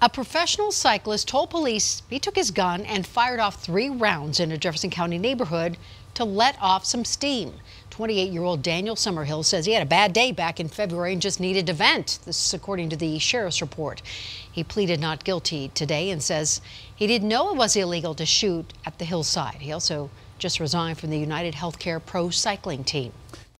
A professional cyclist told police he took his gun and fired off three rounds in a Jefferson County neighborhood to let off some steam. 28 year old Daniel Summerhill says he had a bad day back in February and just needed to vent. This is according to the sheriff's report. He pleaded not guilty today and says he didn't know it was illegal to shoot at the hillside. He also just resigned from the United Healthcare Pro Cycling team.